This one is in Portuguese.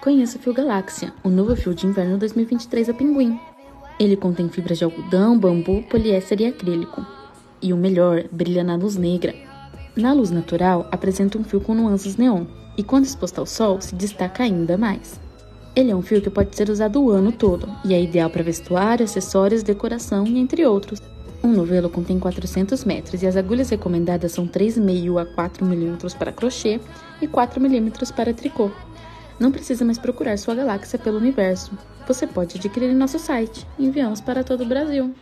Conheça o Fio Galáxia, o novo fio de inverno 2023 da Pinguim. Ele contém fibras de algodão, bambu, poliéster e acrílico. E o melhor, brilha na luz negra. Na luz natural, apresenta um fio com nuances neon, e quando exposto ao sol, se destaca ainda mais. Ele é um fio que pode ser usado o ano todo, e é ideal para vestuário, acessórios, decoração e entre outros. Um novelo contém 400 metros e as agulhas recomendadas são 3,5 a 4 milímetros para crochê e 4 milímetros para tricô. Não precisa mais procurar sua galáxia pelo universo. Você pode adquirir em nosso site. Enviamos para todo o Brasil.